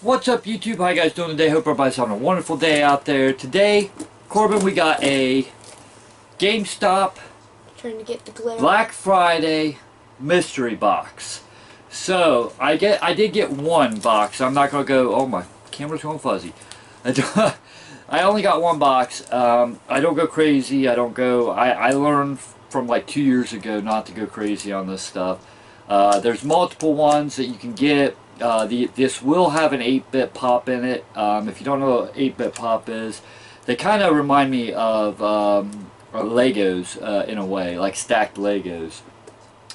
What's up YouTube? How you guys doing today? Hope everybody's having a wonderful day out there. Today, Corbin, we got a GameStop Trying to get the glare. Black Friday mystery box. So, I get I did get one box. I'm not going to go, oh my camera's going fuzzy. I, I only got one box. Um, I don't go crazy. I don't go, I, I learned from like two years ago not to go crazy on this stuff. Uh, there's multiple ones that you can get. Uh, the, this will have an 8-bit pop in it. Um, if you don't know what 8-bit pop is, they kind of remind me of um, Legos uh, in a way, like stacked Legos,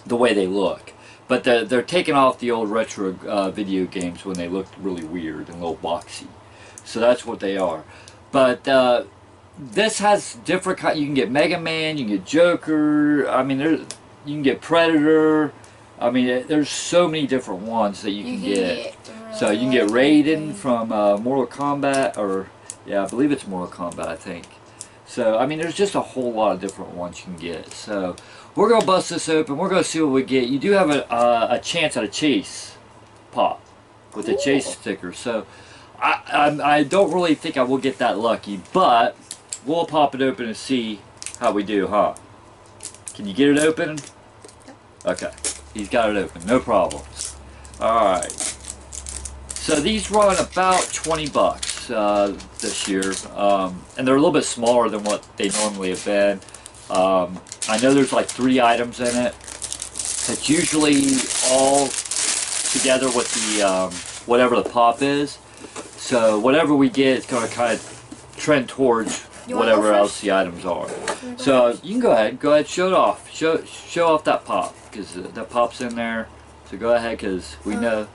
the way they look. But they're, they're taking off the old retro uh, video games when they looked really weird and a little boxy. So that's what they are. But uh, this has different kind. You can get Mega Man, you can get Joker. I mean, there you can get Predator. I mean, it- there's so many different ones that you can, get. So you can get Raiden from uh, Mortal Kombat, or yeah, I believe it's Mortal Kombat, I think. So I mean, there's just a whole lot of different ones you can get. So we're gonna bust this open. We're gonna see what we get. You do have a uh, a chance at a chase pop with the chase sticker. So I, I I don't really think I will get that lucky, but we'll pop it open and see how we do, huh? Can you get it open? Yep. Okay, he's got it open, no problem. All right. So these run about 20 bucks uh, this year, um, and they're a little bit smaller than what they normally have been. Um, I know there's like three items in it. It's usually all together with the um, whatever the pop is. So whatever we get it's going to kind of trend towards whatever else the items are. You wanna go So first? you can go ahead, go ahead, show it off, show show off that pop because that pop's in there. So go ahead because we Uh, know.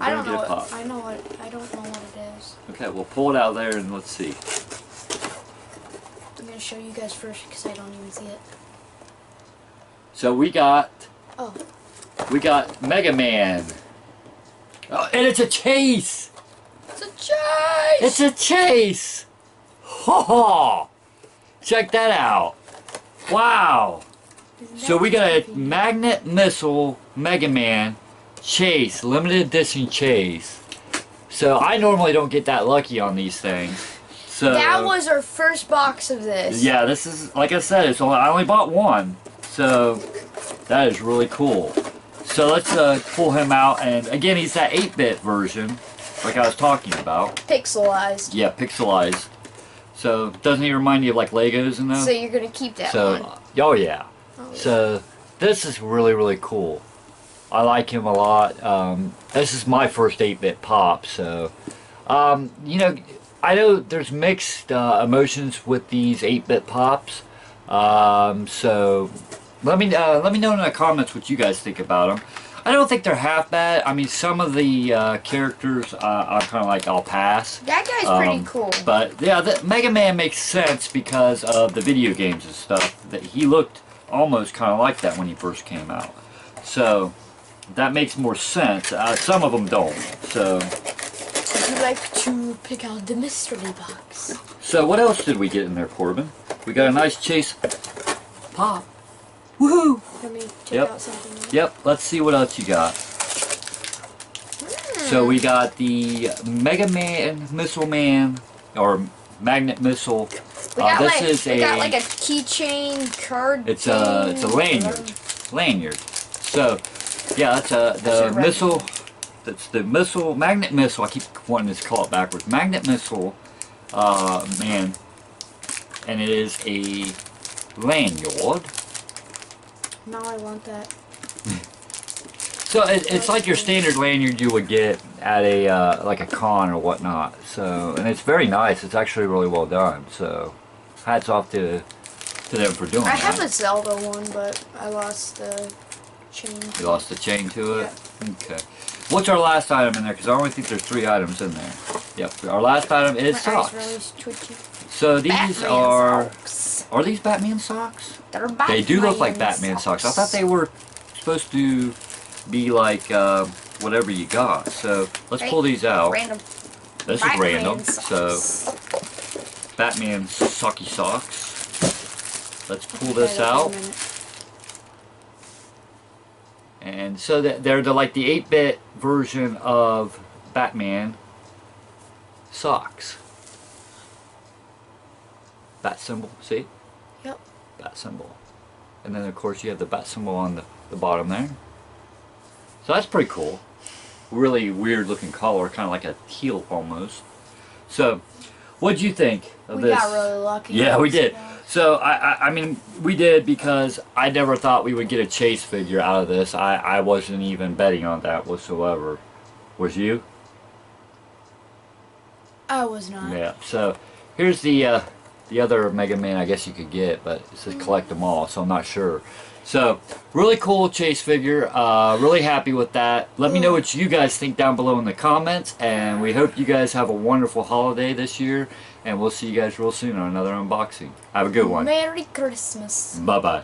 I gonna don't know. get a What, pop. I know what. I don't know what it is. Okay, we'll pull it out there and let's see. I'm gonna show you guys first because I don't even see it. So we got Oh, we got Mega Man. Oh, and it's a chase. it's a chase. It's a chase. Ho ho! Check that out. Wow. So we got a magnet missile Mega Man chase, limited edition chase. So I normally don't get that lucky on these things. So That was our first box of this. yeah, this is like I said, it's only, I only bought one, so that is really cool. So let's uh, pull him out, and again, he's that 8-bit version, like I was talking about. Pixelized. Yeah, pixelized. So doesn't he remind you of like Legos and that? So you're gonna keep that So, one. oh yeah. Oh, yeah. So this is really really cool. I like him a lot. Um, this is my first 8-bit pop, so um, you know, I know there's mixed uh, emotions with these 8-bit pops. Um, so let me uh, let me know in the comments what you guys think about them. I don't think they're half bad. I mean, some of the uh, characters uh, I'm kind of like I'll pass. That guy's pretty Um, cool. But yeah, the, Mega Man makes sense because of the video games and stuff. That he looked almost kind of like that when he first came out. So that makes more sense. Uh, some of them don't. So Would you like to pick out the mystery box? so what else did we get in there, Corbin? We got a nice chase pop. Woohoo! Let me check Yep. out something. Yep. Let's see what else you got. So we got the Mega Man Missile Man or Magnet Missile. We Uh, got this like is we a got like a keychain card. It's a it's a lanyard, lanyard. So, yeah, that's a the missile. That's the missile magnet missile. I keep wanting to call it backwards. Magnet missile, uh, man, and it is a lanyard. Now I want that. So it, it's like your standard lanyard you would get at a uh, like a con or whatnot. So and it's very nice. It's actually really well done. So hats off to to them for doing it. I that. have a Zelda one, but I lost the chain. You lost the chain to it? Okay. What's our last item in there? Because I only think there's three items in there. Yep. Our last item is My eyes socks. really twitchy. So these Batman are... socks. Are these Batman socks? They're They do look like Batman Batman socks. I thought they were supposed to be like uh, whatever you got. So let's pull these out. Random. This is Batman random. So socks. Batman socky socks. Let's pull this out. And so that they're the like the 8-bit version of Batman socks. Bat symbol, see? Yep. Bat symbol. And then of course you have the bat symbol on the, the bottom there. So that's pretty cool. Really weird looking color, kind of like a teal almost. So, what'd you think of We this? got really lucky. Yeah, we did. So I, I, I mean, we did because I never thought we would get a chase figure out of this. I, I wasn't even betting on that whatsoever. Was you? I was not. Yeah. So here's the uh, the other Mega Man I guess you could get, but it says collect them all, so I'm not sure. So really cool chase figure. Uh, really happy with that. Let me know what you guys think down below in the comments, and we hope you guys have a wonderful holiday this year. And we'll see you guys real soon on another unboxing. Have a good one. Merry Christmas. Bye bye.